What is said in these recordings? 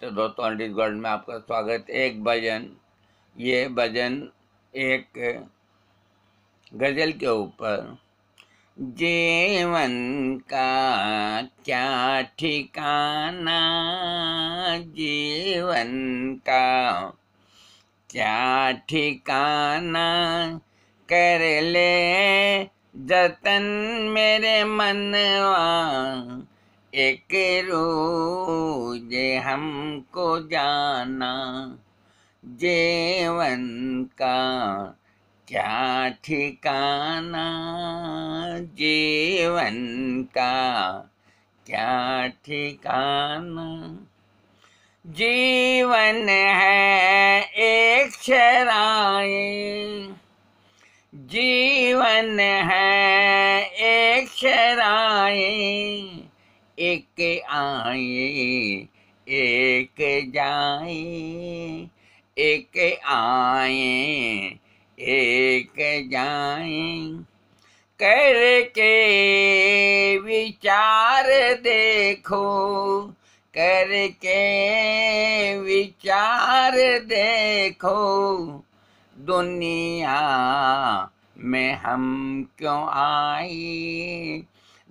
तो दोस्तों अंडित गोल्ड में आपका स्वागत। एक भजन, ये भजन एक गज़ल के ऊपर। जीवन का क्या ठिकाना? जीवन का क्या ठिकाना? कर ले जतन मेरे मनवा। एक रोज हमको जाना, जीवन का क्या ठिकाना? जीवन का क्या ठिकाना? जीवन है एक शराए जीवन है एक शराए एक आए, एक जाए, एक आए, एक जाए। करके विचार देखो, करके विचार देखो। दुनिया में हम क्यों आए?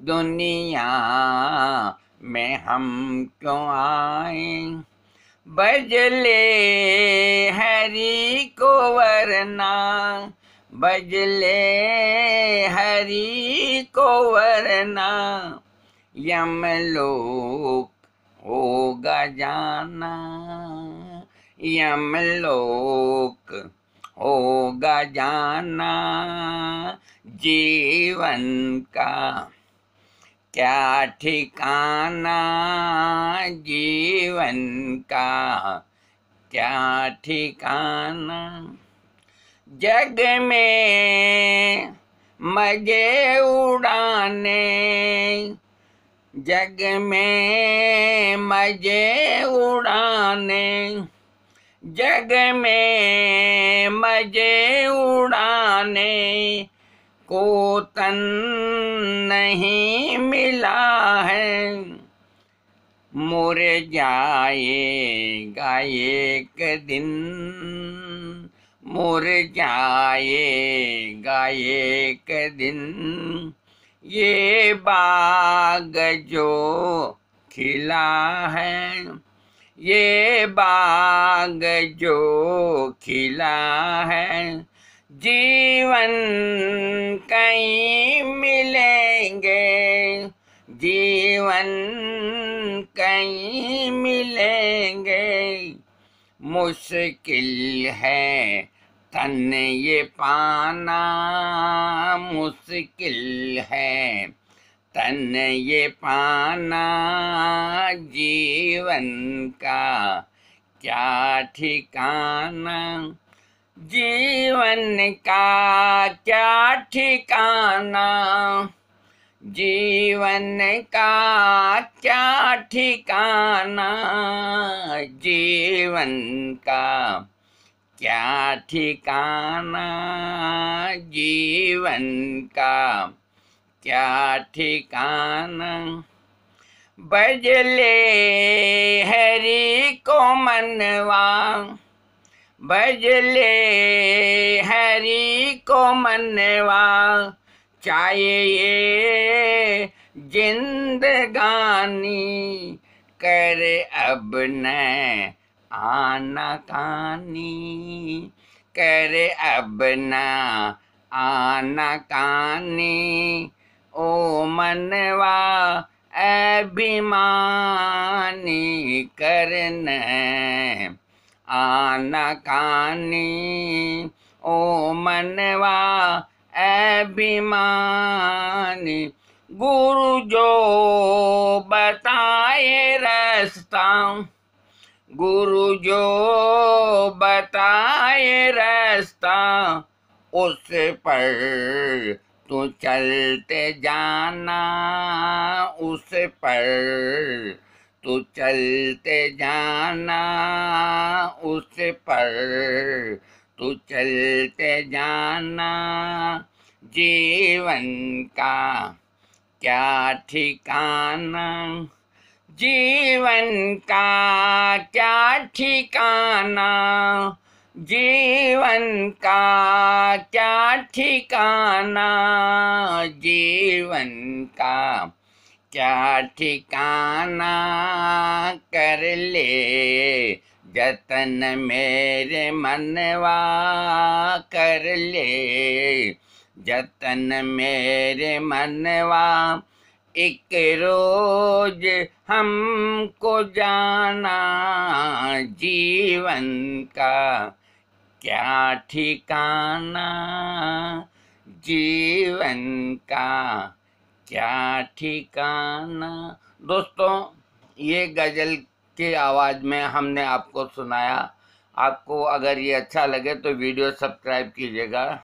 दुनिया में हम क्यों आए? बजले हरी को वरना, बजले हरी को वरना यमलोक होगा जाना यमलोक होगा जाना, जीवन का क्या ठिकाना जीवन का? क्या ठिकाना? जग में मज़े उड़ाने। जग में मज़े उड़ाने। जग में मज़े उड़ाने। को तन नहीं मिला है। मुर जाएगा एक दिन। मुर जाएगा एक दिन। ये बाग जो खिला है, ये बाग जो खिला है। जीवन कहीं मिलेंगे, जीवन कहीं मिलेंगे। मुश्किल है तन ये पाना, मुश्किल है तन ये पाना जीवन का क्या ठिकाना। जीवन का क्या ठिकाना? जीवन का क्या ठिकाना? जीवन का क्या ठिकाना? जीवन का क्या ठिकाना? बजले हरी को मनवा बजले हरी को मनवा, चाहे चाहिए जिंदगानी कर अब न आना कानी, कर अब न आना कानी। ओ मनवा, अभिमानी करन आना कानी ओ मनवा अभिमानी, गुरु जो बताए रास्ता। गुरु जो बताए रास्ता, उस पर तू चलते जाना, उस पर तू चलते जाना। उस पर तू चलते जाना। जीवन का क्या ठिकाना? जीवन का क्या ठिकाना? जीवन का क्या ठिकाना? जीवन का क्या ठिकाना? कर ले जतन मेरे मनवा कर ले। जतन मेरे मनवा, एक रोज हमको जाना जीवन का क्या ठिकाना? जीवन का क्या ठिकाना? दोस्तों, ये गज़ल की आवाज़ में हमने आपको सुनाया। आपको अगर ये अच्छा लगे तो वीडियो सब्सक्राइब कीजिएगा।